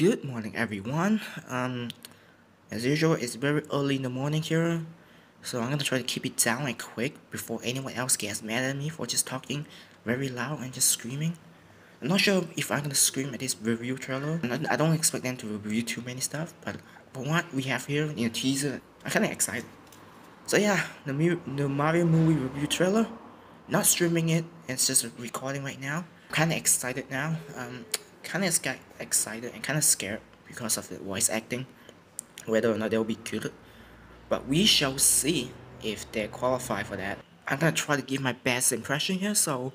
Good morning, everyone. Um, as usual, it's very early in the morning here, so I'm gonna try to keep it down and quick before anyone else gets mad at me for just talking very loud and just screaming. I'm not sure if I'm gonna scream at this review trailer. I don't expect them to review too many stuff, but for what we have here in the teaser, I'm kinda excited. So yeah, the, the Mario movie review trailer, not streaming it, it's just recording right now. Kinda excited now. Um, kind of got excited and kind of scared because of the voice acting, whether or not they'll be good. But we shall see if they qualify for that. I'm gonna try to give my best impression here, so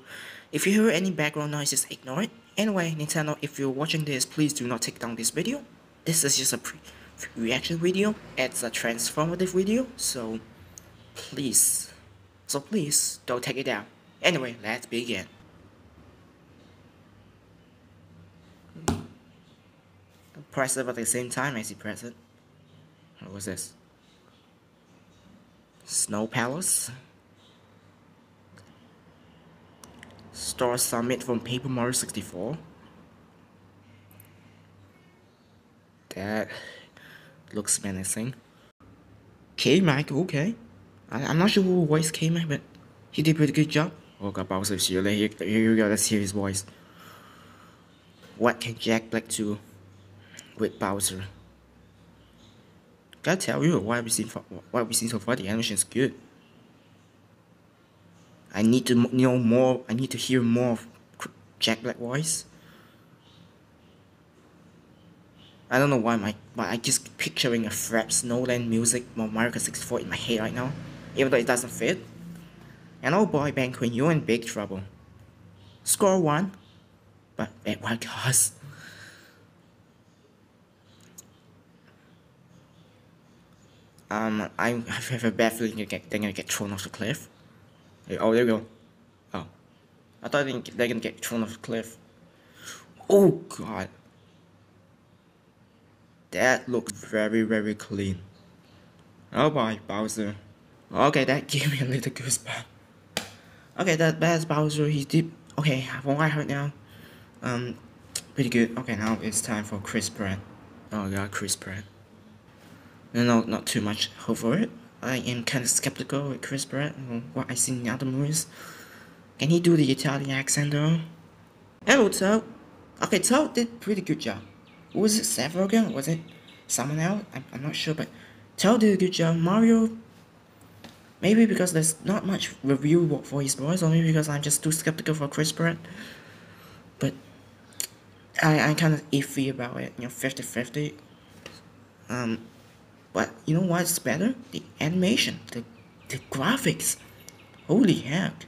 if you hear any background noise, just ignore it. Anyway, Nintendo, if you're watching this, please do not take down this video. This is just a reaction video. It's a transformative video, so please, so please don't take it down. Anyway, let's begin. Press it at the same time as you press. What was this? Snow Palace. Star Summit from Paper Mario 64. That looks menacing. Kamek, okay. I, am not sure who voiced Kamek, but he did a pretty good job. Oh god, Bowser, here, here you go, let's hear his voice. What can Jack Black do? With Bowser. Gotta tell you, what we've seen, what we've seen so far, the animation is good. I need to know more. I need to hear more of Jack Black voice. I don't know why my but I just picturing a Fred Snowland music from Mario 64 in my head right now, even though it doesn't fit. And oh boy, penguin, you're in big trouble. Score one, but eh, at what cost? Um, I have a bad feeling they're gonna get thrown off the cliff. Oh, there we go. Oh. I thought they're gonna get thrown off the cliff. Oh, God. That looks very, very clean. Oh boy, Bowser. Okay, that gave me a little goosebump. Okay, that that's Bowser. He did. Okay, from what I heard now, um, pretty good. Okay, now it's time for Chris Pratt. Oh god, Chris Pratt no, not too much hope for it. I am kind of skeptical with Chris Pratt and what I've seen in other movies. Can he do the Italian accent though? Hello, Toad. Okay, Toad did pretty good job. Was it Seth Rogen? Was it someone else? I'm, I'm not sure, but Toad did a good job. Mario, maybe because there's not much review for his voice, or maybe because I'm just too skeptical for Chris Pratt. But I, I'm kind of iffy about it, you know, 50-50. Um, but you know what's better? The animation, the, the graphics. Holy heck.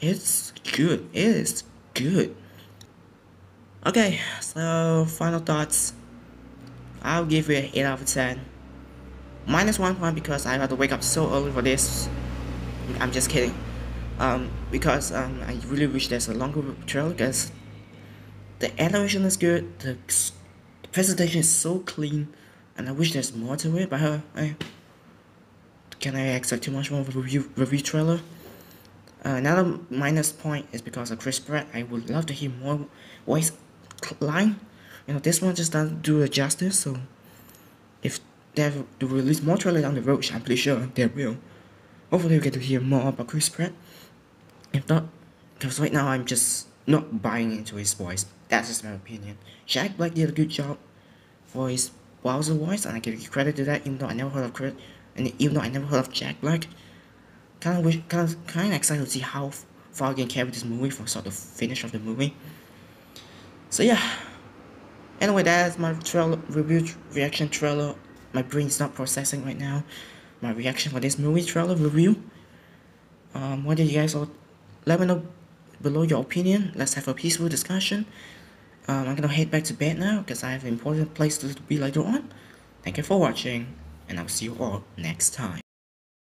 It's good. It is good. Okay, so final thoughts. I'll give it an 8 out of 10. Minus 1 point because I had to wake up so early for this. I'm just kidding. Um, because um, I really wish there's a longer trailer because the animation is good, the presentation is so clean, and I wish there's more to it, but uh, I, can I expect too much more of a review, review trailer? Uh, another minus point is because of Chris Pratt. I would love to hear more voice line. You know, this one just doesn't do it justice, so if they have to release more trailer down the road, I'm pretty sure they will. Hopefully, we get to hear more about Chris Pratt. If not, because right now I'm just not buying into his voice. That's just my opinion. Jack Black did a good job for Bowser voice, and I give credit to that, even though I never heard of credit, and even though I never heard of Jack Black. Kind of wish, kind of, kind of excited to see how far I can carry this movie from start to finish of the movie. So yeah. Anyway, that's my trailer review reaction trailer. My brain's not processing right now. My reaction for this movie trailer review. Um, what did you guys all? Let me know below your opinion. Let's have a peaceful discussion. Um, I'm gonna head back to bed now because I have an important place to be later on. Thank you for watching, and I'll see you all next time.